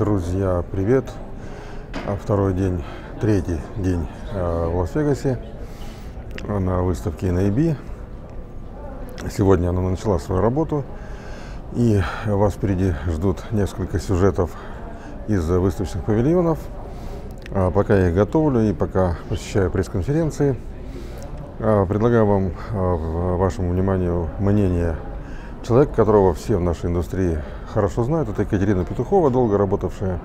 Друзья, привет! А Второй день, третий день э, в Лас-Вегасе на выставке NAB. Сегодня она начала свою работу, и вас впереди ждут несколько сюжетов из выставочных павильонов. А Пока я их готовлю и пока посещаю пресс-конференции, а, предлагаю вам а, в- вашему вниманию мнение человека, которого все в нашей индустрии хорошо знают. Это Екатерина Петухова, долго работавшая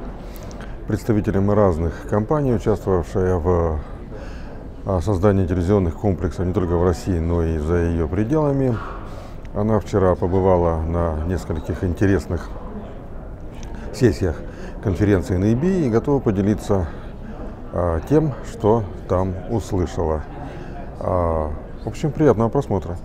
представителем разных компаний, участвовавшая в а, создании телевизионных комплексов не только в России, но и за ее пределами. Она вчера побывала на нескольких интересных сессиях конференции NAB и готова поделиться а, тем, что там услышала. А, в общем, приятного просмотра.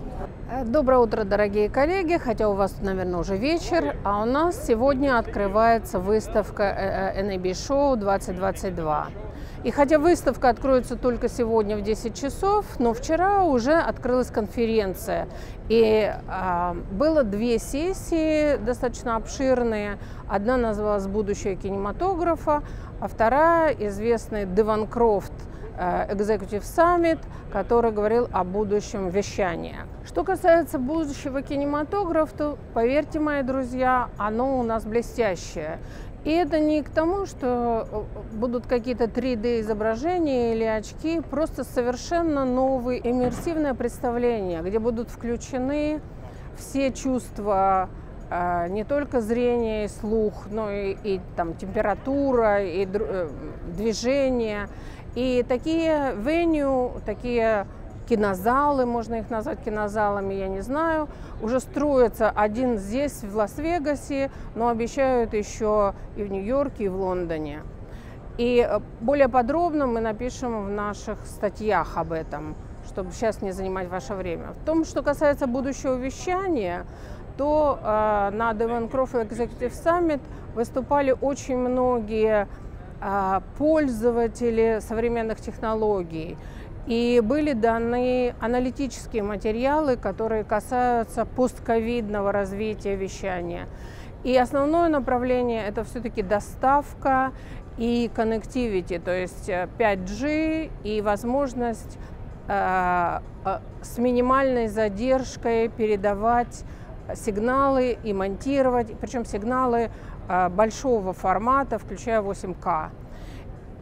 Э, Доброе утро, дорогие коллеги, хотя у вас, наверное, уже вечер, а у нас сегодня открывается выставка э, э, NAB Show 2022. И хотя выставка откроется только сегодня в 10 часов, но вчера уже открылась конференция. И а, было две сессии достаточно обширные. Одна называлась «Будущее кинематографа», а вторая известный Деван Крофт э, Executive Summit, который говорил о будущем вещания. Что касается будущего кинематографа, то, поверьте, мои друзья, оно у нас блестящее. И это не к тому, что э, будут какие-то 3D-изображения или очки, просто совершенно новые иммерсивное представление, где будут включены все чувства э, не только зрение и слух, но и, и там температура, и э, движение. И такие веню, такие кинозалы, можно их назвать кинозалами, я не знаю, уже строятся один здесь, в Лас-Вегасе, но обещают еще и в Нью-Йорке, и в Лондоне. И э, более подробно мы напишем в наших статьях об этом, чтобы сейчас не занимать ваше время. В том, что касается будущего вещания, то э, на Devon Crawford Executive Summit выступали очень многие пользователи современных технологий. И были даны аналитические материалы, которые касаются постковидного развития вещания. И основное направление это все-таки доставка и connectivity, то есть э, 5G и возможность э, э, с минимальной задержкой передавать сигналы и монтировать, причем сигналы э, большого формата, включая 8К.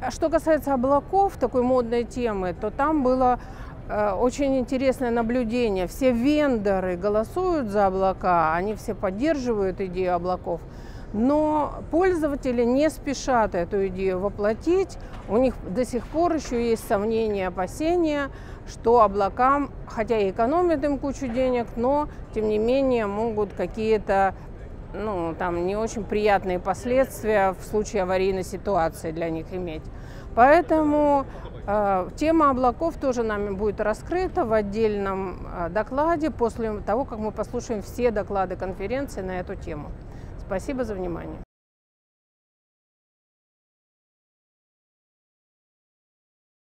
А Что касается облаков, такой модной темы, то там было э, очень интересное наблюдение. Все вендоры голосуют за облака, они все поддерживают идею облаков, но пользователи не спешат эту идею воплотить. У них до сих пор еще есть сомнения, опасения, что облакам, хотя и экономят им кучу денег, но тем не менее могут какие-то ну, там не очень приятные последствия в случае аварийной ситуации для них иметь. Поэтому э, тема облаков тоже нами будет раскрыта в отдельном э, докладе после того, как мы послушаем все доклады конференции на эту тему. Спасибо за внимание.